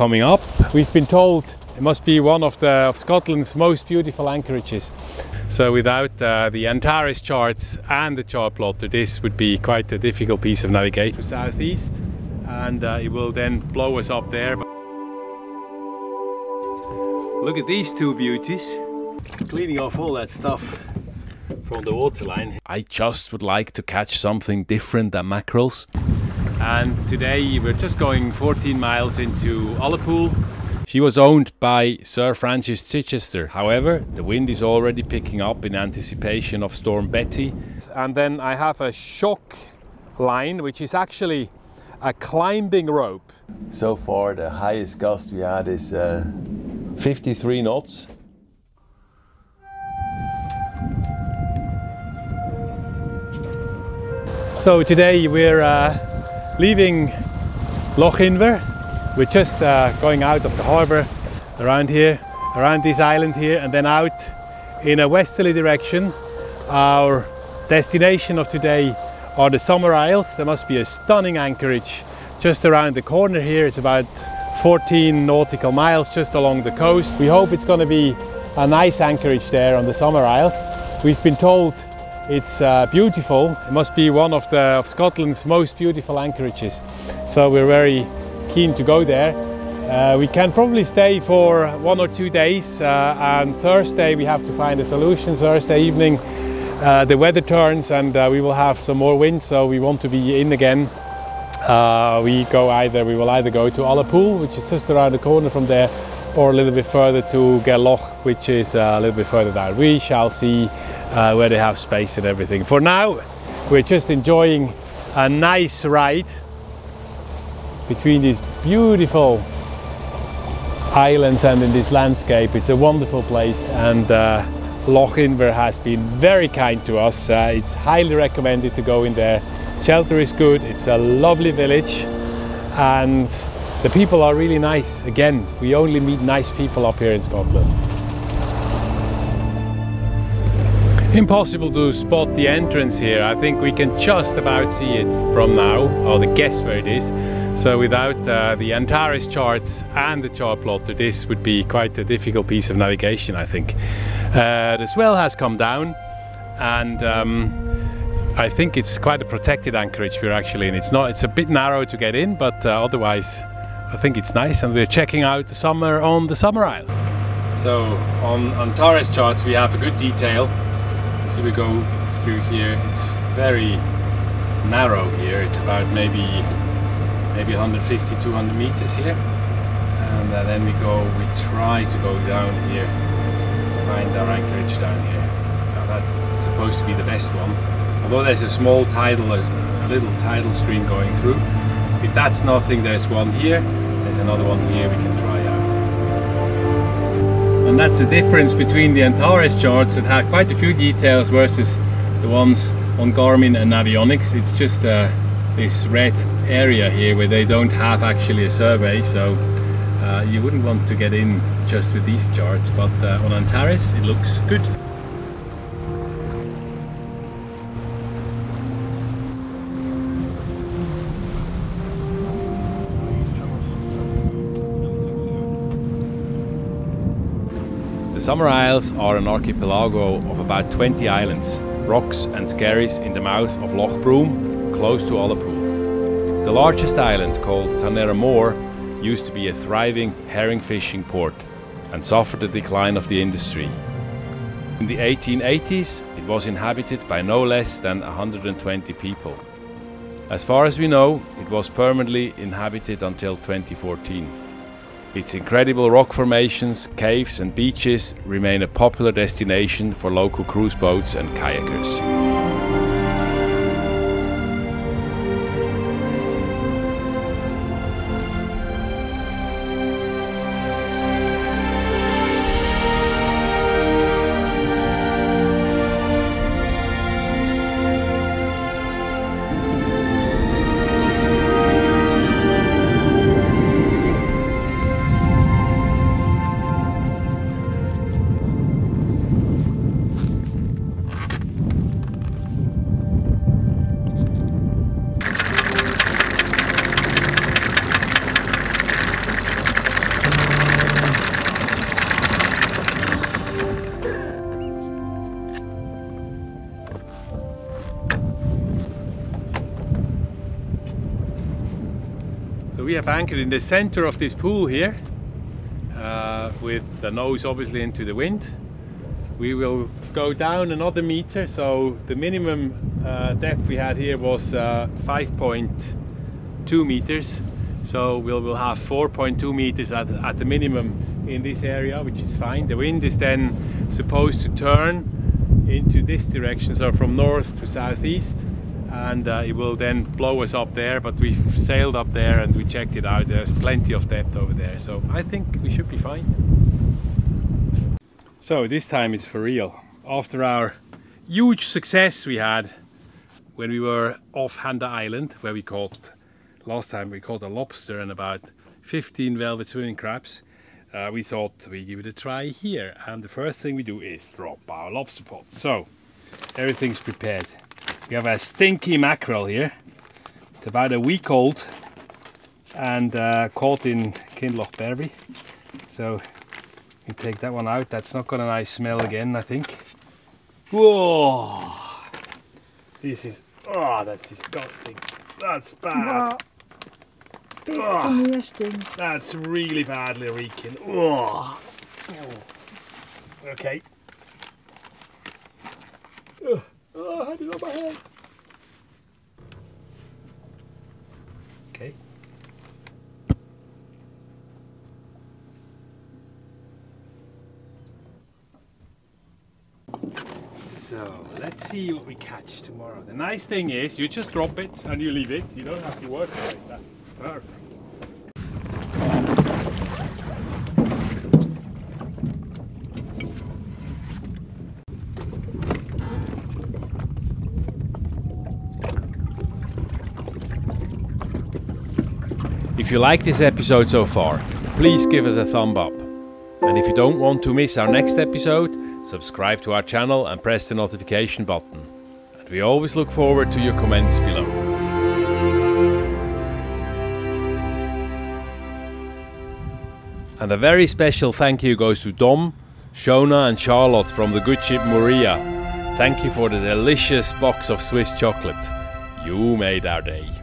coming up. We've been told it must be one of, the, of Scotland's most beautiful anchorages. So without uh, the Antares charts and the chart plotter, this would be quite a difficult piece of navigation. To Southeast, and uh, it will then blow us up there. Look at these two beauties, cleaning off all that stuff from the waterline. I just would like to catch something different than mackerels. And today we're just going 14 miles into Ullapool. She was owned by Sir Francis Chichester. However, the wind is already picking up in anticipation of Storm Betty. And then I have a shock line, which is actually a climbing rope. So far, the highest gust we had is uh, 53 knots. So today we're uh, leaving Lochinver. We're just uh, going out of the harbour around here, around this island here, and then out in a westerly direction. Our destination of today are the Summer Isles. There must be a stunning anchorage just around the corner here. It's about 14 nautical miles just along the coast. We hope it's going to be a nice anchorage there on the Summer Isles. We've been told it's uh, beautiful. It must be one of, the, of Scotland's most beautiful anchorages. So we're very keen to go there. Uh, we can probably stay for one or two days uh, and Thursday we have to find a solution. Thursday evening uh, the weather turns and uh, we will have some more wind so we want to be in again uh, we go either we will either go to Ullapool, which is just around the corner from there, or a little bit further to Gairloch, which is uh, a little bit further down. We shall see uh, where they have space and everything. For now, we're just enjoying a nice ride between these beautiful islands and in this landscape. It's a wonderful place and uh, Lochinver has been very kind to us. Uh, it's highly recommended to go in there Shelter is good, it's a lovely village and the people are really nice. Again, we only meet nice people up here in Scotland. Impossible to spot the entrance here. I think we can just about see it from now, or the guess where it is. So without uh, the Antares charts and the chart plotter, this would be quite a difficult piece of navigation, I think. Uh, the swell has come down and um, I think it's quite a protected anchorage we're actually in. It's not. It's a bit narrow to get in, but uh, otherwise, I think it's nice. And we're checking out the summer on the Summer Isles. So on Antares charts, we have a good detail. So we go through here. It's very narrow here. It's about maybe maybe 150, 200 meters here. And then we go. We try to go down here, find our anchorage down here. Now that's supposed to be the best one although there's a small tidal, a little tidal stream going through. If that's nothing, there's one here, another one here we can try out. And that's the difference between the Antares charts that have quite a few details versus the ones on Garmin and Navionics. It's just uh, this red area here where they don't have actually a survey, so uh, you wouldn't want to get in just with these charts, but uh, on Antares it looks good. The Summer Isles are an archipelago of about 20 islands, rocks and skerries in the mouth of Loch Broom, close to Ullapool. The largest island, called Tanera Mòr, used to be a thriving herring fishing port and suffered the decline of the industry. In the 1880s, it was inhabited by no less than 120 people. As far as we know, it was permanently inhabited until 2014. Its incredible rock formations, caves and beaches remain a popular destination for local cruise boats and kayakers. Have anchored in the center of this pool here, uh, with the nose obviously into the wind. We will go down another meter, so the minimum uh, depth we had here was uh, 5.2 meters. So we'll, we'll have 4.2 meters at, at the minimum in this area, which is fine. The wind is then supposed to turn into this direction, so from north to southeast and uh, it will then blow us up there but we sailed up there and we checked it out. There's plenty of depth over there so I think we should be fine. So this time it's for real. After our huge success we had when we were off Handa Island where we caught last time we caught a lobster and about 15 velvet swimming crabs uh, we thought we give it a try here. And the first thing we do is drop our lobster pot. So everything's prepared we have a stinky mackerel here. It's about a week old and uh, caught in Kinlochbervie. So we take that one out. That's not got a nice smell again, I think. Whoa! This is, oh, that's disgusting. That's bad. Oh. That's really badly reeking. Oh. Okay. Oh, I had it on my head. Okay. So let's see what we catch tomorrow. The nice thing is you just drop it and you leave it. You don't have to work on that. Perfect. If you like this episode so far, please give us a thumb up. And if you don't want to miss our next episode, subscribe to our channel and press the notification button. And we always look forward to your comments below. And a very special thank you goes to Dom, Shona and Charlotte from the good ship Moria. Thank you for the delicious box of Swiss chocolate. You made our day.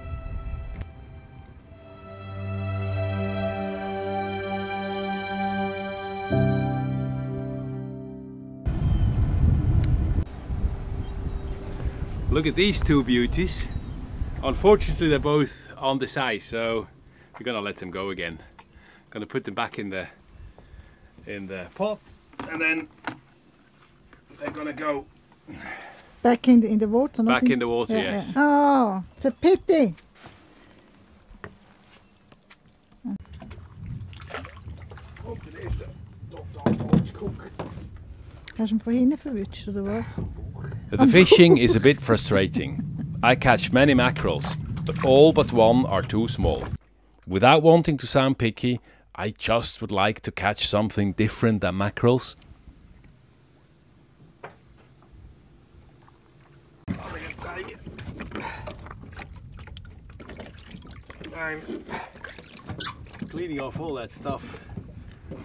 Look at these two beauties. Unfortunately, they're both on the size, so we're gonna let them go again. Gonna put them back in the in the pot, and then they're gonna go back in the, in the water. Back in the water, yeah, yes. Yeah. Oh, it's a pity. Kanske får hinna för mycket så det var. The fishing is a bit frustrating. I catch many mackerels, but all but one are too small. Without wanting to sound picky, I just would like to catch something different than mackerels. I'm cleaning off all that stuff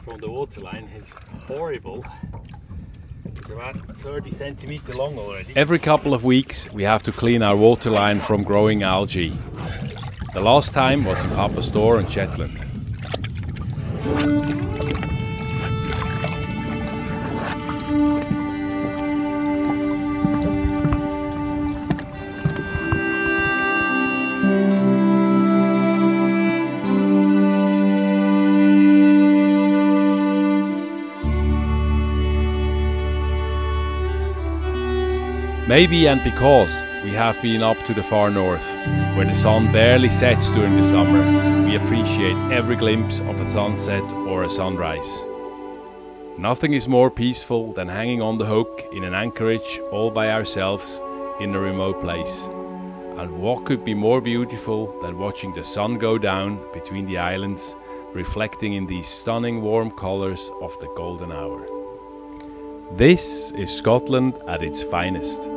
from the waterline. It's horrible. It's about 30 centimeter long already. Every couple of weeks we have to clean our water line from growing algae. The last time was in Papa Stour in Shetland. Maybe and because we have been up to the far north, where the sun barely sets during the summer, we appreciate every glimpse of a sunset or a sunrise. Nothing is more peaceful than hanging on the hook in an anchorage all by ourselves in a remote place. And what could be more beautiful than watching the sun go down between the islands, reflecting in these stunning warm colours of the golden hour? This is Scotland at its finest.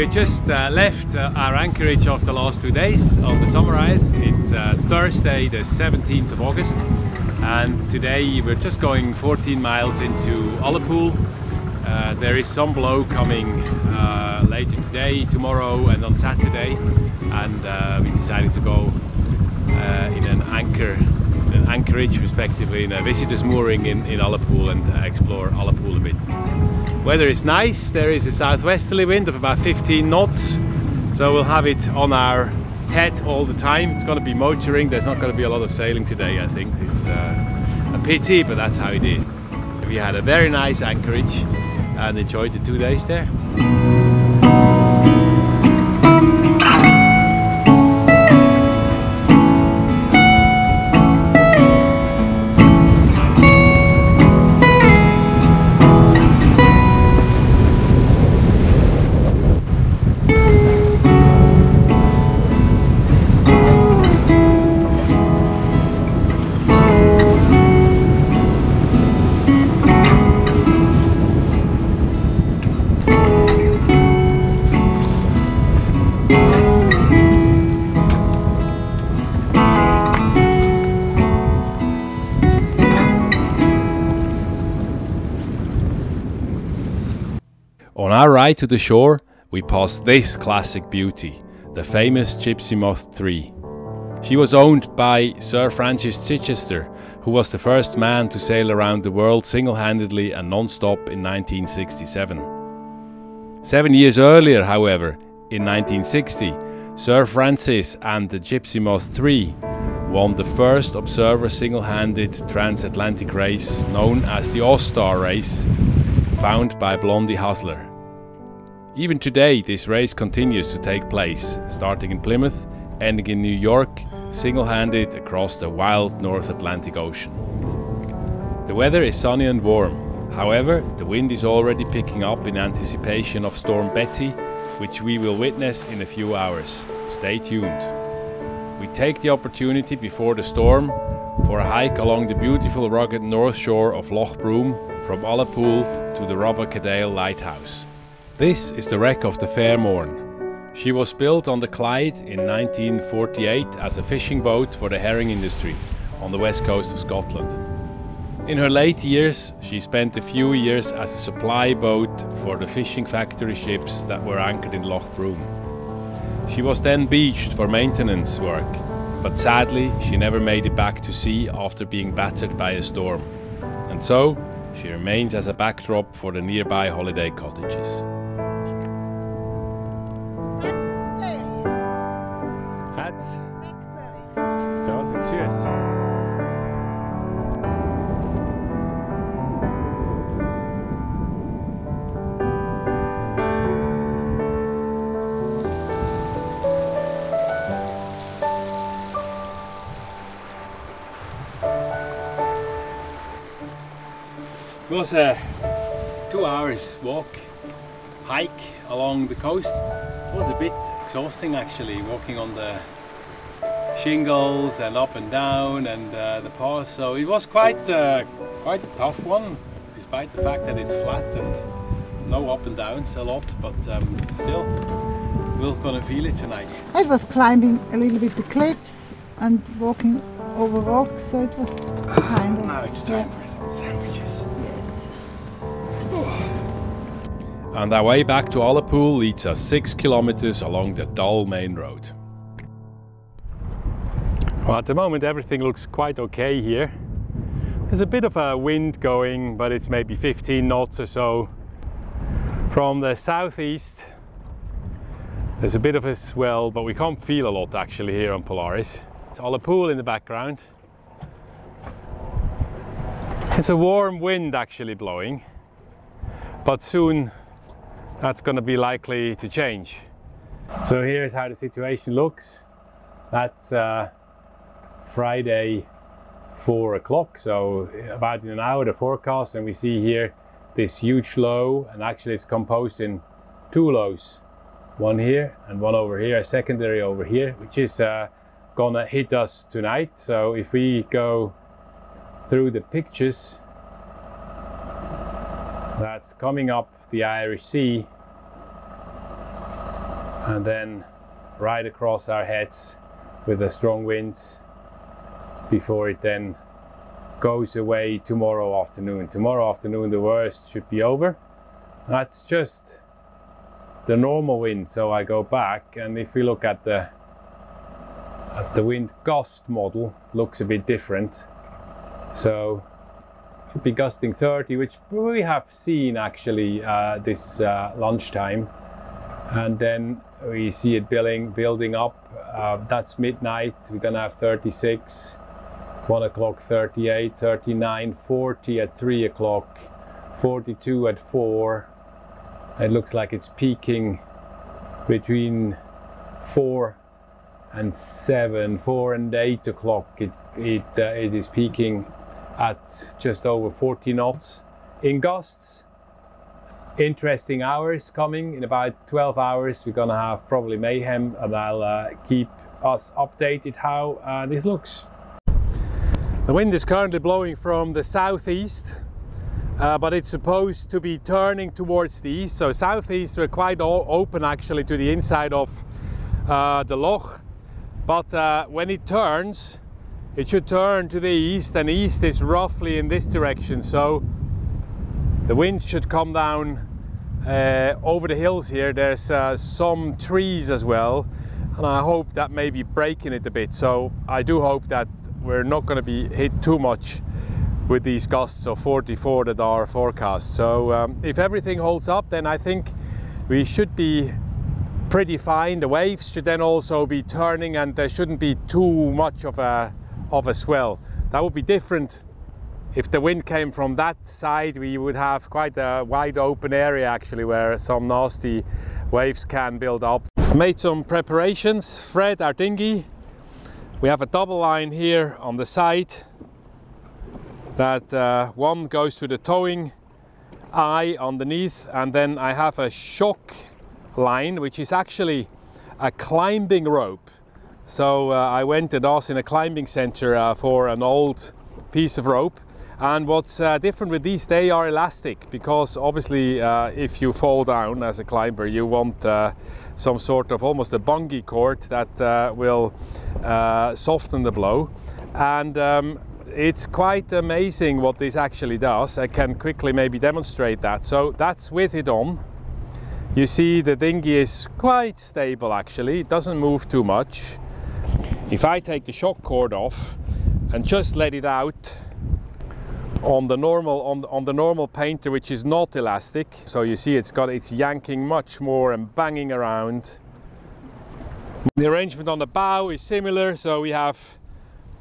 We just uh, left uh, our anchorage of the last two days of the summer. It's uh, Thursday the 17th of August and today we're just going 14 miles into Ullapool. Uh, there is some blow coming uh, later today, tomorrow and on Saturday and uh, we decided to go in an anchor an anchorage respectively in a visitor's mooring in, in Ullapool and explore Ullapool a bit. Weather is nice, there is a southwesterly wind of about 15 knots so we'll have it on our head all the time. It's going to be motoring, there's not going to be a lot of sailing today I think. It's uh, a pity but that's how it is. We had a very nice anchorage and enjoyed the two days there. Ride to the shore, we passed this classic beauty, the famous Gipsy Moth 3. She was owned by Sir Francis Chichester, who was the first man to sail around the world single handedly and non stop in 1967. Seven years earlier, however, in 1960, Sir Francis and the Gipsy Moth 3 won the first observer single handed transatlantic race known as the OSTAR race, found by Blondie Hasler. Even today, this race continues to take place, starting in Plymouth, ending in New York, single handed across the wild North Atlantic Ocean. The weather is sunny and warm. However, the wind is already picking up in anticipation of Storm Betty, which we will witness in a few hours. Stay tuned. We take the opportunity before the storm for a hike along the beautiful rugged north shore of Loch Broom from Ullapool to the Rubha Cadail Lighthouse. This is the wreck of the Fairmorn. She was built on the Clyde in 1948 as a fishing boat for the herring industry on the west coast of Scotland. In her late years, she spent a few years as a supply boat for the fishing factory ships that were anchored in Loch Broom. She was then beached for maintenance work, but sadly, she never made it back to sea after being battered by a storm. And so, she remains as a backdrop for the nearby holiday cottages. It was a two hours walk, hike along the coast. It was a bit exhausting actually, walking on the shingles and up and down and uh, the path. So it was quite uh, quite a tough one, despite the fact that it's flat and no up and downs a lot. But um, still, we're gonna feel it tonight. I was climbing a little bit the cliffs and walking over rocks, so it was kind of. Now it's time yeah. for some And our way back to Ullapool leads us six kilometers along the Dull Main Road. Well, at the moment everything looks quite okay here. There's a bit of a wind going, but it's maybe 15 knots or so. From the southeast, there's a bit of a swell, but we can't feel a lot actually here on Polaris. It's Ullapool in the background. It's a warm wind actually blowing, but soon that's going to be likely to change. So here's how the situation looks. That's uh, Friday, four o'clock. So about in an hour the forecast, and we see here this huge low, and actually it's composed in two lows, one here and one over here, a secondary over here, which is uh, gonna hit us tonight. So if we go through the pictures, that's coming up the Irish Sea. and then right across our heads with the strong winds before it then goes away tomorrow afternoon. Tomorrow afternoon the worst should be over. That's just the normal wind. So I go back and if we look at the at the wind gust model looks a bit different. So should be gusting 30, which we have seen actually uh, this uh, lunchtime. And then we see it building building up. Uh, that's midnight. We're gonna have 36, 1 o'clock 38, 39, 40 at 3 o'clock, 42 at 4. It looks like it's peaking between 4 and 7, 4 and 8 o'clock. It, it, uh, it is peaking at just over 40 knots in gusts interesting hours coming. In about 12 hours, we're gonna have probably mayhem, and I'll uh, keep us updated how uh, this looks. The wind is currently blowing from the southeast, uh, but it's supposed to be turning towards the east. So southeast, we're quite open actually to the inside of uh, the loch. But uh, when it turns, it should turn to the east, and east is roughly in this direction. So the wind should come down uh, over the hills here. There's uh, some trees as well and I hope that may be breaking it a bit. So I do hope that we're not going to be hit too much with these gusts of 44 that are forecast. So um, if everything holds up then I think we should be pretty fine. The waves should then also be turning and there shouldn't be too much of a of a swell that would be different if the wind came from that side we would have quite a wide open area actually where some nasty waves can build up. We've made some preparations, Fred our dinghy. We have a double line here on the side that uh, one goes to the towing eye underneath and then I have a shock line which is actually a climbing rope. So uh, I went and asked in a climbing center uh, for an old piece of rope and what's uh, different with these, they are elastic because obviously uh, if you fall down as a climber, you want uh, some sort of almost a bungee cord that uh, will soften the blow. And um, it's quite amazing what this actually does. I can quickly maybe demonstrate that. So that's with it on. You see the dinghy is quite stable actually, it doesn't move too much. If I take the shock cord off and just let it out, on the normal on, on the normal painter which is not elastic so you see it's got it's yanking much more and banging around. The arrangement on the bow is similar so we have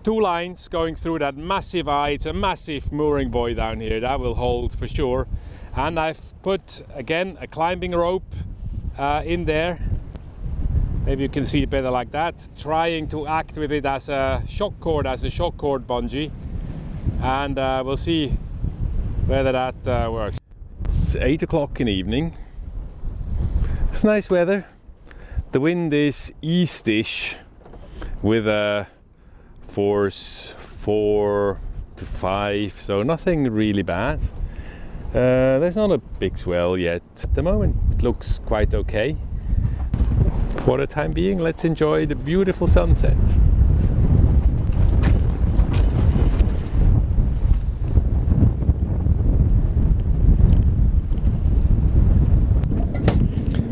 two lines going through that massive eye. It's a massive mooring buoy down here that will hold for sure. And I've put again a climbing rope uh, in there maybe you can see it better like that trying to act with it as a shock cord as a shock cord bungee and uh, we'll see whether that uh, works. It's 8 o'clock in the evening. It's nice weather. The wind is eastish with a force 4 to 5, so nothing really bad. Uh, there's not a big swell yet. At the moment it looks quite okay. For the time being, let's enjoy the beautiful sunset.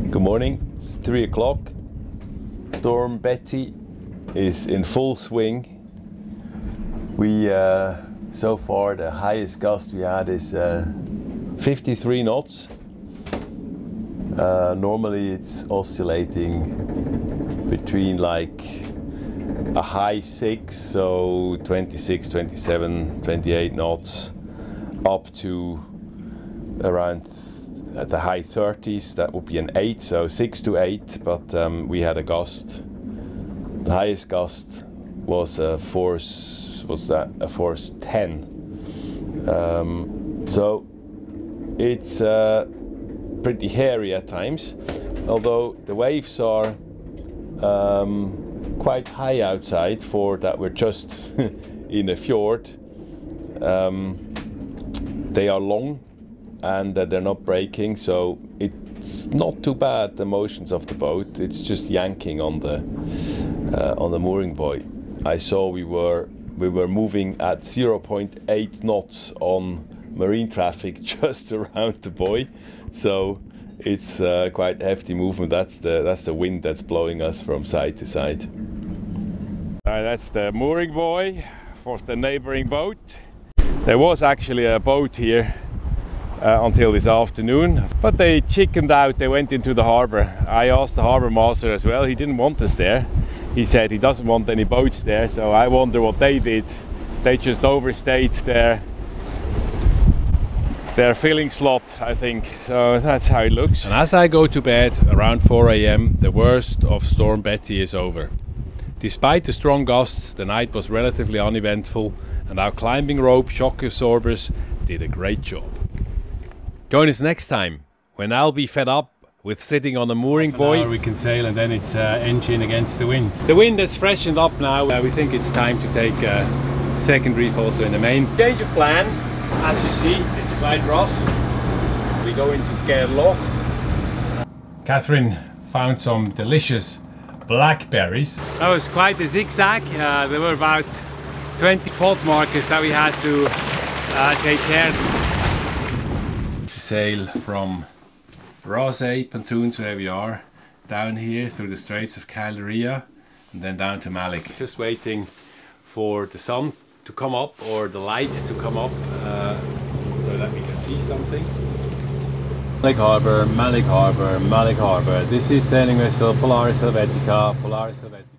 Good morning, it's 3 o'clock. Storm Betty is in full swing. We, uh, so far, the highest gust we had is uh, 53 knots. Uh, normally it's oscillating between like a high 6, so 26, 27, 28 knots, up to around at the high 30s, that would be an 8, so 6 to 8, but um, we had a gust. The highest gust was a force, what's that, a force 10. Um, so it's uh, pretty hairy at times, although the waves are um, quite high outside for that we're just in a fjord. Um, they are long and uh, they're not breaking so it's not too bad the motions of the boat. It's just yanking on the uh, on the mooring buoy. I saw we were we were moving at 0.8 knots on marine traffic just around the buoy, so it's uh, quite hefty movement. That's the that's the wind that's blowing us from side to side. Uh, that's the mooring buoy for the neighboring boat. There was actually a boat here uh, until this afternoon, but they chickened out. They went into the harbor. I asked the harbor master as well. He didn't want us there. He said he doesn't want any boats there. So I wonder what they did. They just overstayed their their filling slot, I think. So that's how it looks. And as I go to bed around 4 a.m., the worst of Storm Betty is over. Despite the strong gusts, the night was relatively uneventful, and our climbing rope shock absorbers did a great job. Join us next time when I'll be fed up with sitting on a mooring buoy. we can sail and then it's uh, engine against the wind. The wind has freshened up now. Uh, we think it's time to take a second reef also in the main. Change of plan. As you see, it's quite rough. We go into Gairloch. Catherine found some delicious blackberries. That was quite a zigzag. Uh, there were about 20 fault markers that we had to uh, take care of. To sail from Rosay, Pontoons where we are, down here through the Straits of Calderia and then down to Mallaig. Just waiting for the sun to come up or the light to come up uh, so that we can see something. Mallaig Harbour, Mallaig Harbour, Mallaig Harbour. This is sailing vessel Polaris Helvetica, Polaris Helvetica.